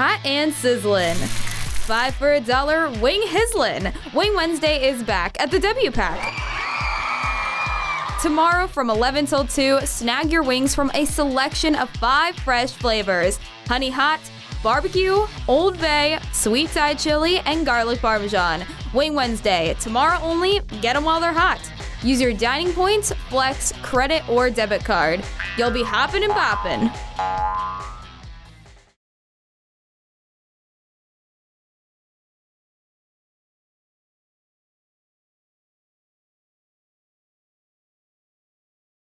hot and sizzling. Five for a dollar, Wing Hislin. Wing Wednesday is back at the W Pack. Tomorrow from 11 till 2, snag your wings from a selection of five fresh flavors honey hot, barbecue, Old Bay, sweet Thai chili, and garlic parmesan. Wing Wednesday, tomorrow only, get them while they're hot. Use your dining points, flex, credit, or debit card. You'll be hopping and popping.